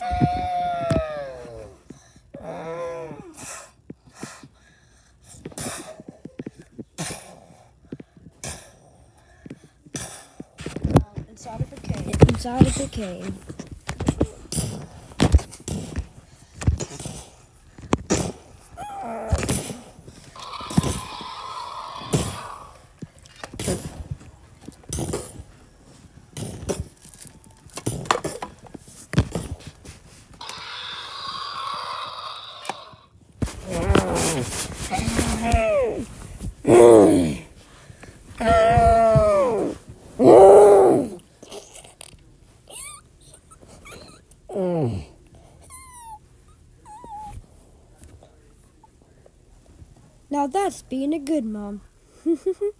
Inside of a cave. Inside of the cave. Now that's being a good mom.